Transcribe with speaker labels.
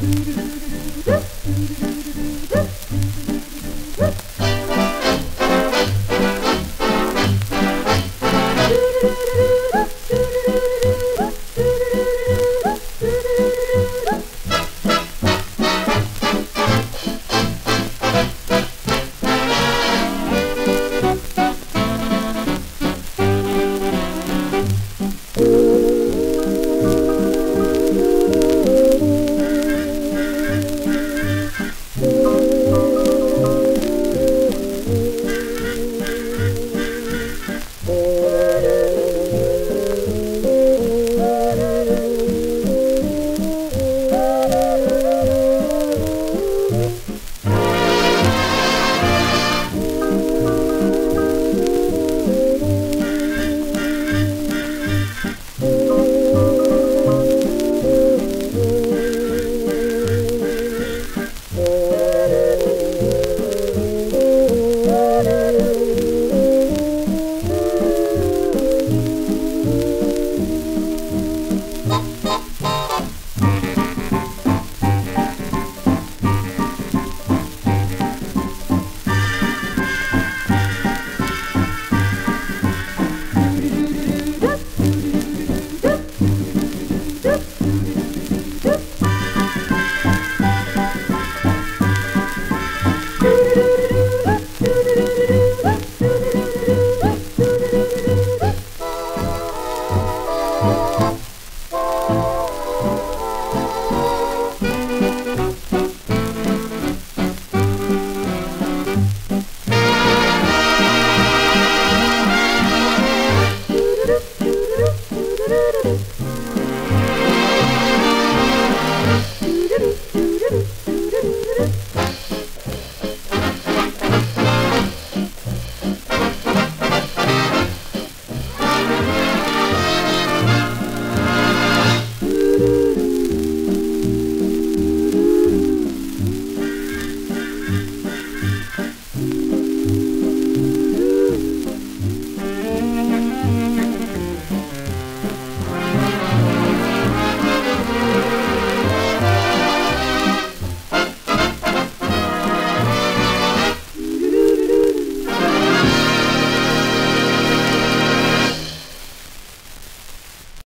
Speaker 1: do do do do Thank you.